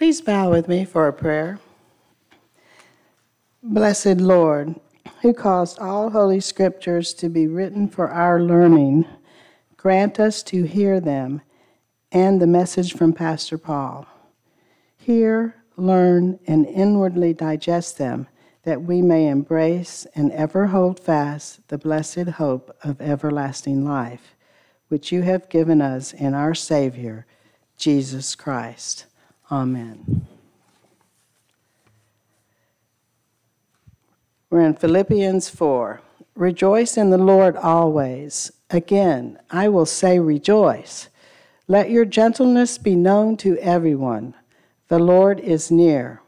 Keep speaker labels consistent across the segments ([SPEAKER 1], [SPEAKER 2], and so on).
[SPEAKER 1] Please bow with me for a prayer. Blessed Lord, who caused all holy scriptures to be written for our learning, grant us to hear them and the message from Pastor Paul. Hear, learn, and inwardly digest them, that we may embrace and ever hold fast the blessed hope of everlasting life, which you have given us in our Savior, Jesus Christ. Amen. We're in Philippians 4. Rejoice in the Lord always. Again, I will say rejoice. Let your gentleness be known to everyone. The Lord is near.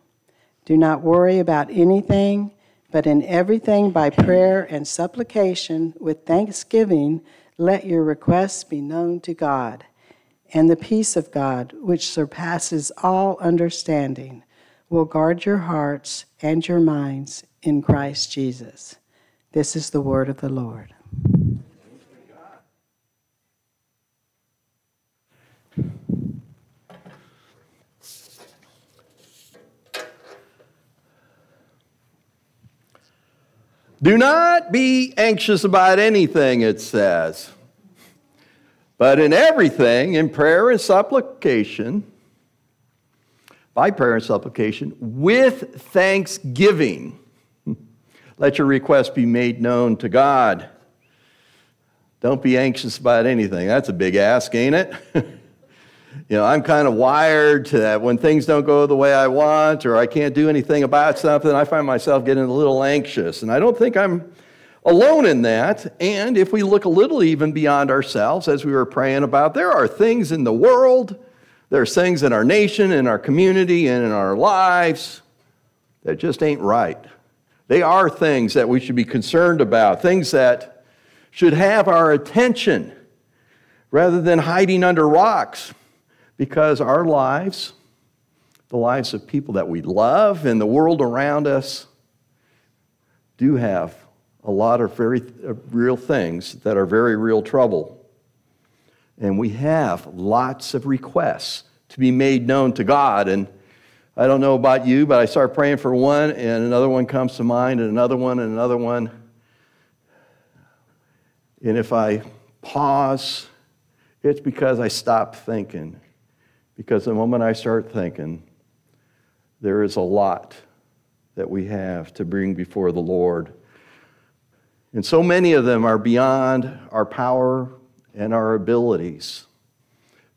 [SPEAKER 1] Do not worry about anything, but in everything by prayer and supplication with thanksgiving, let your requests be known to God. And the peace of God, which surpasses all understanding, will guard your hearts and your minds in Christ Jesus. This is the word of the Lord.
[SPEAKER 2] Do not be anxious about anything, it says, but in everything, in prayer and supplication, by prayer and supplication, with thanksgiving, let your requests be made known to God. Don't be anxious about anything. That's a big ask, ain't it? you know, I'm kind of wired to that when things don't go the way I want or I can't do anything about something, I find myself getting a little anxious. And I don't think I'm alone in that. And if we look a little even beyond ourselves, as we were praying about, there are things in the world, there's things in our nation, in our community, and in our lives that just ain't right. They are things that we should be concerned about, things that should have our attention rather than hiding under rocks because our lives, the lives of people that we love and the world around us, do have a lot of very uh, real things that are very real trouble. And we have lots of requests to be made known to God. And I don't know about you, but I start praying for one, and another one comes to mind, and another one, and another one. And if I pause, it's because I stop thinking. Because the moment I start thinking, there is a lot that we have to bring before the Lord. And so many of them are beyond our power and our abilities.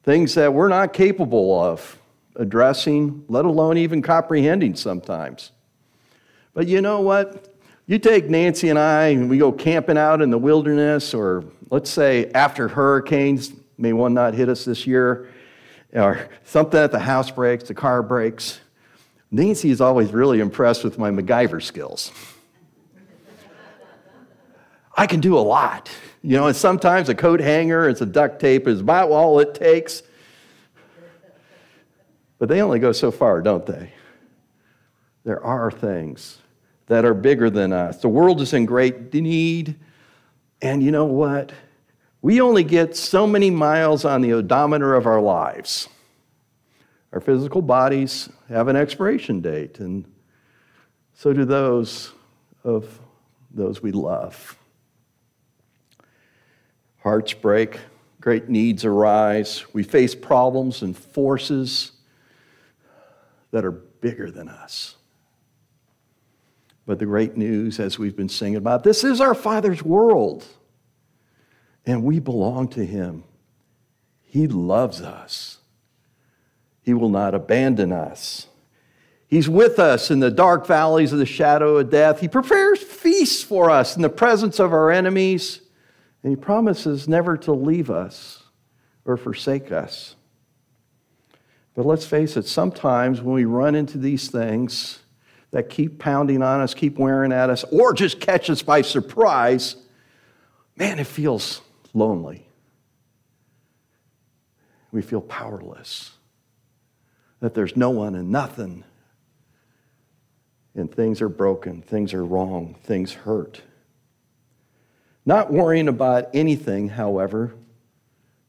[SPEAKER 2] Things that we're not capable of addressing, let alone even comprehending sometimes. But you know what? You take Nancy and I, and we go camping out in the wilderness, or let's say after hurricanes, may one not hit us this year, or something at the house breaks, the car breaks. Nancy is always really impressed with my MacGyver skills. I can do a lot. You know, and sometimes a coat hanger and some duct tape is about all it takes. But they only go so far, don't they? There are things that are bigger than us. The world is in great need. And you know what? We only get so many miles on the odometer of our lives. Our physical bodies have an expiration date, and so do those of those we love. Hearts break, great needs arise. We face problems and forces that are bigger than us. But the great news, as we've been singing about, this is our Father's world and we belong to Him. He loves us, He will not abandon us. He's with us in the dark valleys of the shadow of death. He prepares feasts for us in the presence of our enemies, and He promises never to leave us or forsake us. But let's face it, sometimes when we run into these things that keep pounding on us, keep wearing at us, or just catch us by surprise, man, it feels lonely. We feel powerless, that there's no one and nothing. And things are broken, things are wrong, things hurt. Not worrying about anything, however,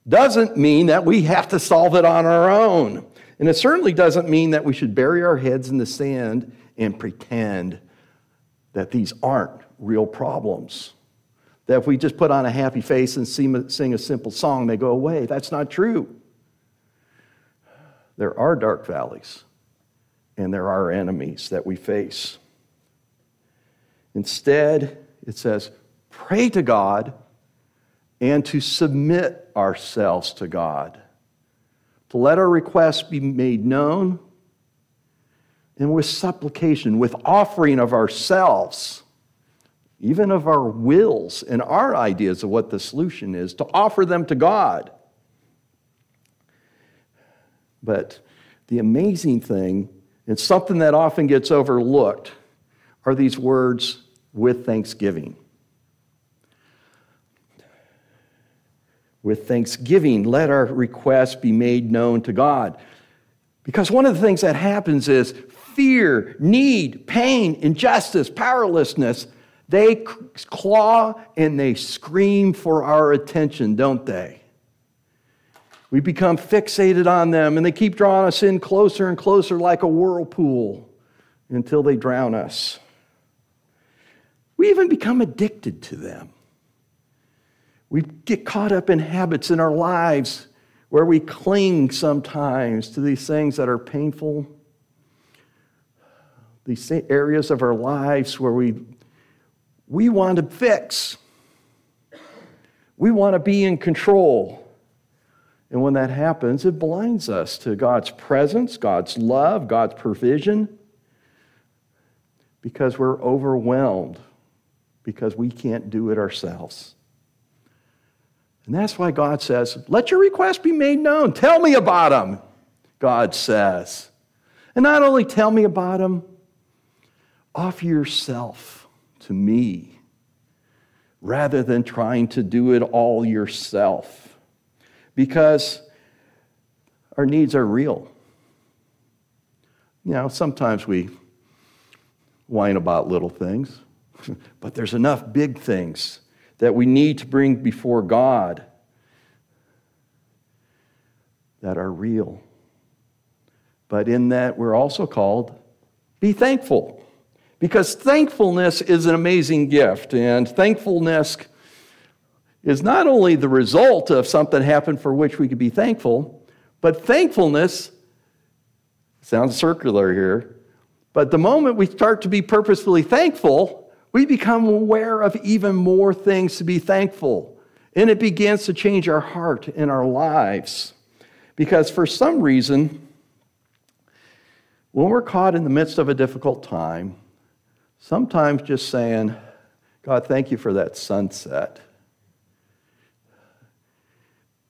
[SPEAKER 2] doesn't mean that we have to solve it on our own. And it certainly doesn't mean that we should bury our heads in the sand and pretend that these aren't real problems. That if we just put on a happy face and sing a simple song, they go away. That's not true. There are dark valleys, and there are enemies that we face. Instead, it says, pray to God and to submit ourselves to God, to let our requests be made known, and with supplication, with offering of ourselves, even of our wills and our ideas of what the solution is, to offer them to God. But the amazing thing, and something that often gets overlooked, are these words with thanksgiving. With thanksgiving, let our requests be made known to God. Because one of the things that happens is fear, need, pain, injustice, powerlessness, they claw and they scream for our attention, don't they? We become fixated on them and they keep drawing us in closer and closer like a whirlpool until they drown us. We even become addicted to them. We get caught up in habits in our lives where we cling sometimes to these things that are painful, these areas of our lives where we, we want to fix, we want to be in control. And when that happens, it blinds us to God's presence, God's love, God's provision, because we're overwhelmed, because we can't do it ourselves. And that's why God says, Let your request be made known. Tell me about them, God says. And not only tell me about them, offer yourself to me rather than trying to do it all yourself because our needs are real. You know, sometimes we whine about little things, but there's enough big things that we need to bring before God that are real. But in that, we're also called be thankful. Because thankfulness is an amazing gift, and thankfulness is not only the result of something happened for which we could be thankful, but thankfulness sounds circular here. But the moment we start to be purposefully thankful, we become aware of even more things to be thankful. And it begins to change our heart and our lives. Because for some reason, when we're caught in the midst of a difficult time, sometimes just saying, God, thank you for that sunset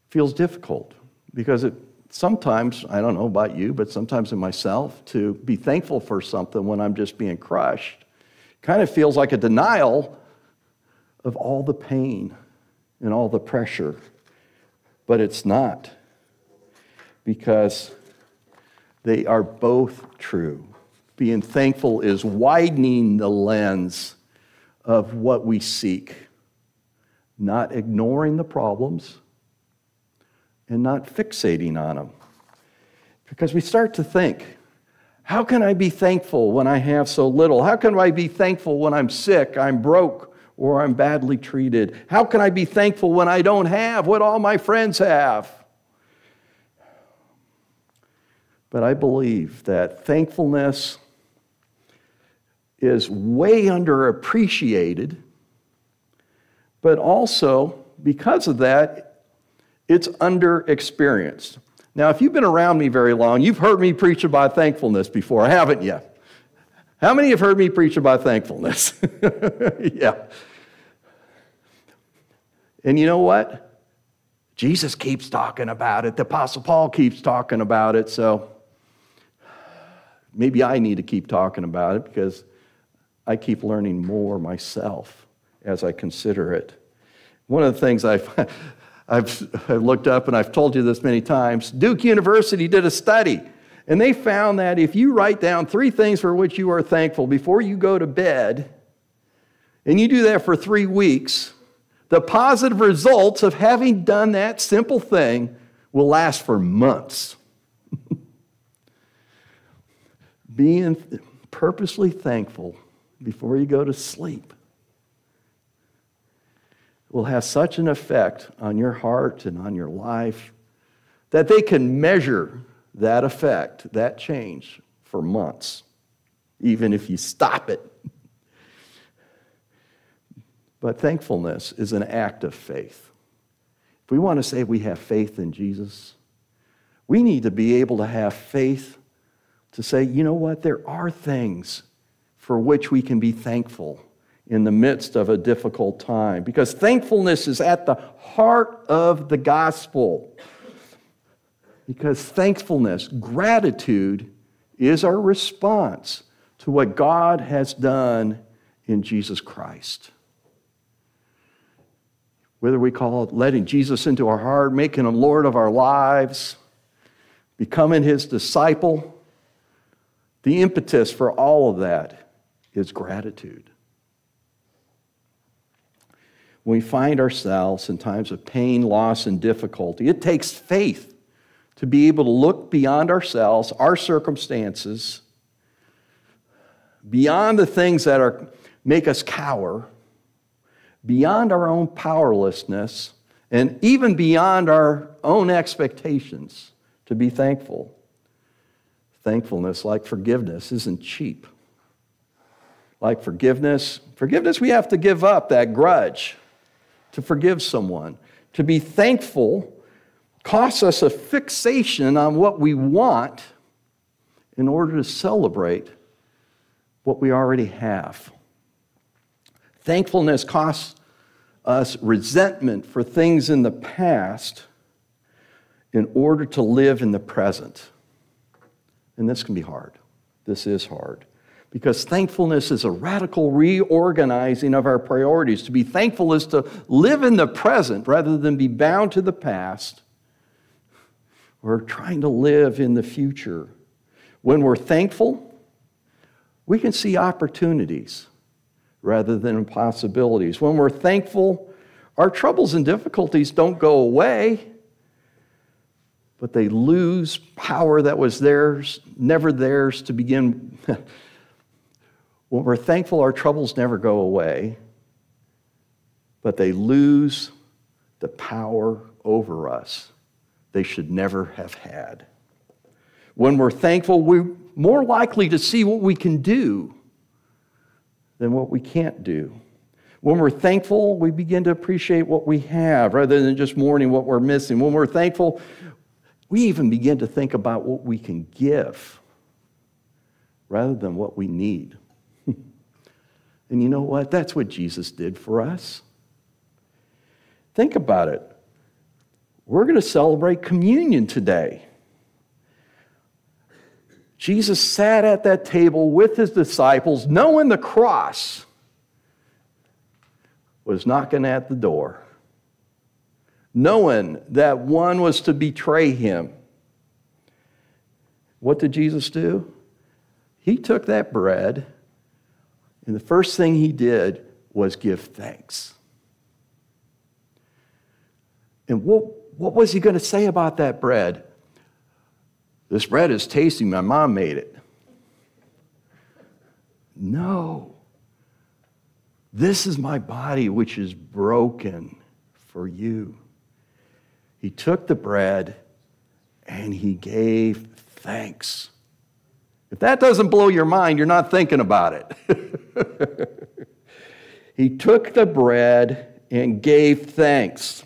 [SPEAKER 2] feels difficult because it sometimes, I don't know about you, but sometimes in myself, to be thankful for something when I'm just being crushed kind of feels like a denial of all the pain and all the pressure. But it's not because they are both true. Being thankful is widening the lens of what we seek, not ignoring the problems and not fixating on them. Because we start to think, how can I be thankful when I have so little? How can I be thankful when I'm sick, I'm broke, or I'm badly treated? How can I be thankful when I don't have what all my friends have? But I believe that thankfulness is way underappreciated, but also because of that, it's underexperienced. Now, if you've been around me very long, you've heard me preach about thankfulness before, haven't you? How many have heard me preach about thankfulness? yeah. And you know what? Jesus keeps talking about it. The Apostle Paul keeps talking about it. So maybe I need to keep talking about it because I keep learning more myself as I consider it. One of the things I've I've, I've looked up and I've told you this many times. Duke University did a study, and they found that if you write down three things for which you are thankful before you go to bed, and you do that for three weeks, the positive results of having done that simple thing will last for months. Being purposely thankful before you go to sleep will have such an effect on your heart and on your life that they can measure that effect, that change, for months, even if you stop it. But thankfulness is an act of faith. If we want to say we have faith in Jesus, we need to be able to have faith to say, you know what, there are things for which we can be thankful in the midst of a difficult time. Because thankfulness is at the heart of the gospel. Because thankfulness, gratitude, is our response to what God has done in Jesus Christ. Whether we call it letting Jesus into our heart, making him Lord of our lives, becoming his disciple, the impetus for all of that is gratitude. We find ourselves in times of pain, loss, and difficulty, it takes faith to be able to look beyond ourselves, our circumstances, beyond the things that are, make us cower, beyond our own powerlessness, and even beyond our own expectations to be thankful. Thankfulness, like forgiveness, isn't cheap. Like forgiveness, forgiveness, we have to give up that grudge to forgive someone. To be thankful costs us a fixation on what we want in order to celebrate what we already have. Thankfulness costs us resentment for things in the past in order to live in the present. And this can be hard. This is hard. Because thankfulness is a radical reorganizing of our priorities. To be thankful is to live in the present rather than be bound to the past. We're trying to live in the future. When we're thankful, we can see opportunities rather than impossibilities. When we're thankful, our troubles and difficulties don't go away but they lose power that was theirs, never theirs to begin. when we're thankful, our troubles never go away, but they lose the power over us they should never have had. When we're thankful, we're more likely to see what we can do than what we can't do. When we're thankful, we begin to appreciate what we have rather than just mourning what we're missing. When we're thankful, we even begin to think about what we can give rather than what we need. And you know what? That's what Jesus did for us. Think about it. We're going to celebrate communion today. Jesus sat at that table with his disciples, knowing the cross was knocking at the door knowing that one was to betray him. What did Jesus do? He took that bread, and the first thing he did was give thanks. And what, what was he going to say about that bread? This bread is tasty. My mom made it. No. This is my body, which is broken for you. He took the bread and he gave thanks. If that doesn't blow your mind, you're not thinking about it. he took the bread and gave thanks.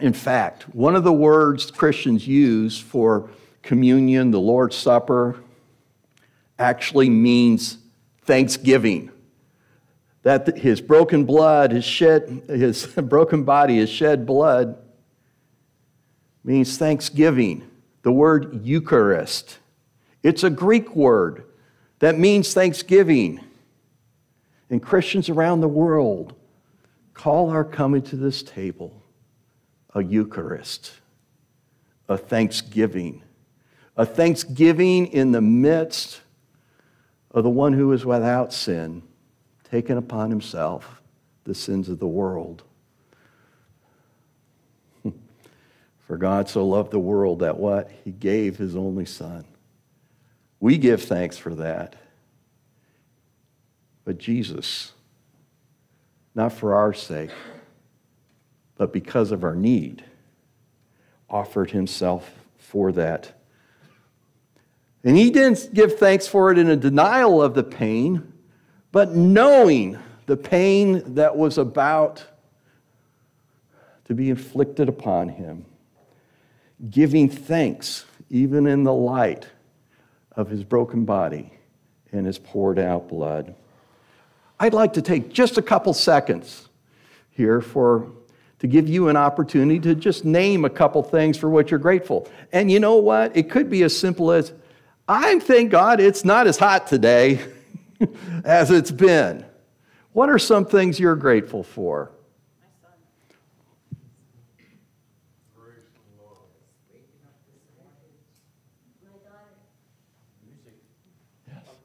[SPEAKER 2] In fact, one of the words Christians use for communion, the Lord's Supper, actually means thanksgiving that his broken blood, his shed, his broken body, his shed blood means thanksgiving. The word Eucharist. It's a Greek word that means thanksgiving. And Christians around the world call our coming to this table a Eucharist, a thanksgiving, a thanksgiving in the midst of the one who is without sin taken upon himself the sins of the world. For God so loved the world that what? He gave his only Son. We give thanks for that. But Jesus, not for our sake, but because of our need, offered himself for that. And he didn't give thanks for it in a denial of the pain, but knowing the pain that was about to be inflicted upon him, giving thanks even in the light of his broken body and his poured out blood. I'd like to take just a couple seconds here for to give you an opportunity to just name a couple things for what you're grateful. And you know what? It could be as simple as I thank God it's not as hot today as it's been. What are some things you're grateful for?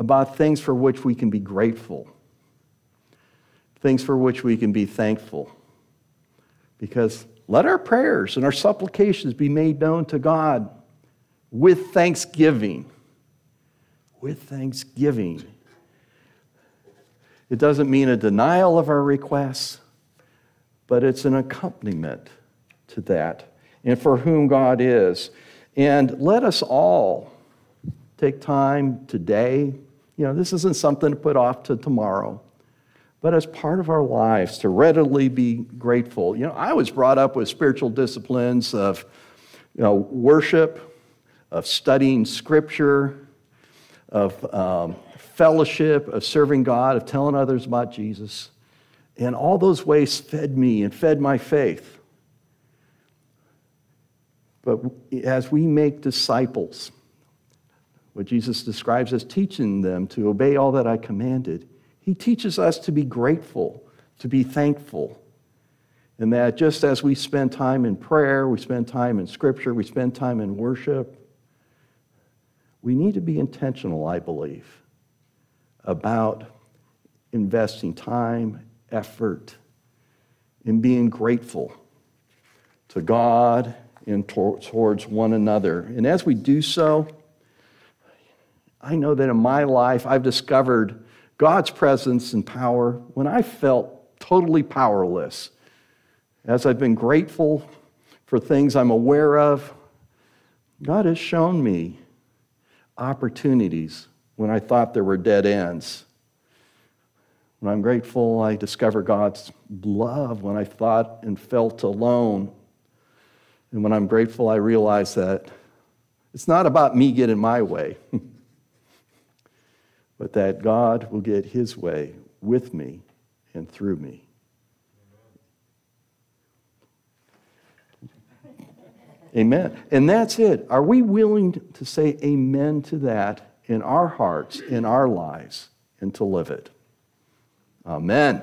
[SPEAKER 2] about things for which we can be grateful, things for which we can be thankful. Because let our prayers and our supplications be made known to God with thanksgiving. With thanksgiving. It doesn't mean a denial of our requests, but it's an accompaniment to that and for whom God is. And let us all take time today. You know, this isn't something to put off to tomorrow but as part of our lives to readily be grateful. You know, I was brought up with spiritual disciplines of, you know, worship, of studying scripture, of um, fellowship, of serving God, of telling others about Jesus. And all those ways fed me and fed my faith. But as we make disciples, what Jesus describes as teaching them to obey all that I commanded, he teaches us to be grateful, to be thankful. And that just as we spend time in prayer, we spend time in scripture, we spend time in worship, we need to be intentional, I believe, about investing time, effort, in being grateful to God and towards one another. And as we do so, I know that in my life I've discovered God's presence and power when I felt totally powerless. As I've been grateful for things I'm aware of, God has shown me opportunities when I thought there were dead ends. When I'm grateful, I discover God's love when I thought and felt alone. And when I'm grateful, I realize that it's not about me getting my way. but that God will get his way with me and through me. Amen. And that's it. Are we willing to say amen to that in our hearts, in our lives, and to live it? Amen.